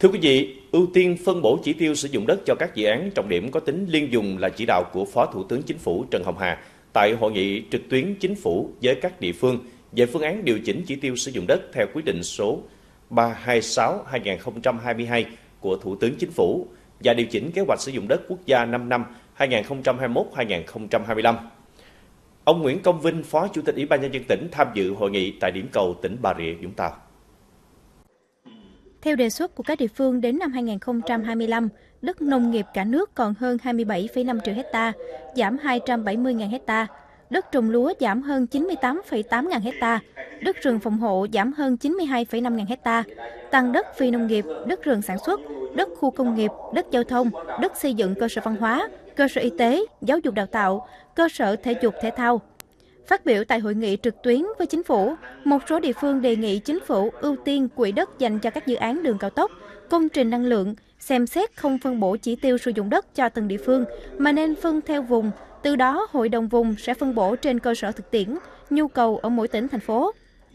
Thưa quý vị, ưu tiên phân bổ chỉ tiêu sử dụng đất cho các dự án trọng điểm có tính liên dùng là chỉ đạo của Phó Thủ tướng Chính phủ Trần Hồng Hà tại hội nghị trực tuyến chính phủ với các địa phương về phương án điều chỉnh chỉ tiêu sử dụng đất theo quyết định số 326-2022 của Thủ tướng Chính phủ và điều chỉnh kế hoạch sử dụng đất quốc gia 5 năm 2021-2025. Ông Nguyễn Công Vinh, Phó Chủ tịch Ủy ban Nhân dân tỉnh tham dự hội nghị tại điểm cầu tỉnh Bà Rịa, Vũng Tàu. Theo đề xuất của các địa phương đến năm 2025, đất nông nghiệp cả nước còn hơn 27,5 triệu hecta, giảm 270.000 hecta. Đất trồng lúa giảm hơn 98,8 ngàn hecta, đất rừng phòng hộ giảm hơn 92,5 ngàn hecta, tăng đất phi nông nghiệp, đất rừng sản xuất, đất khu công nghiệp, đất giao thông, đất xây dựng cơ sở văn hóa, cơ sở y tế, giáo dục đào tạo, cơ sở thể dục thể thao. Phát biểu tại hội nghị trực tuyến với chính phủ, một số địa phương đề nghị chính phủ ưu tiên quỹ đất dành cho các dự án đường cao tốc, công trình năng lượng, xem xét không phân bổ chỉ tiêu sử dụng đất cho từng địa phương mà nên phân theo vùng, từ đó hội đồng vùng sẽ phân bổ trên cơ sở thực tiễn, nhu cầu ở mỗi tỉnh thành phố.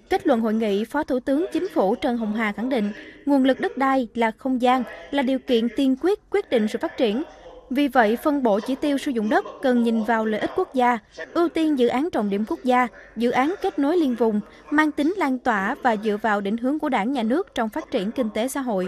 Kết luận hội nghị, Phó Thủ tướng Chính phủ Trần Hồng Hà khẳng định, nguồn lực đất đai là không gian, là điều kiện tiên quyết quyết định sự phát triển, vì vậy, phân bổ chỉ tiêu sử dụng đất cần nhìn vào lợi ích quốc gia, ưu tiên dự án trọng điểm quốc gia, dự án kết nối liên vùng, mang tính lan tỏa và dựa vào định hướng của đảng nhà nước trong phát triển kinh tế xã hội.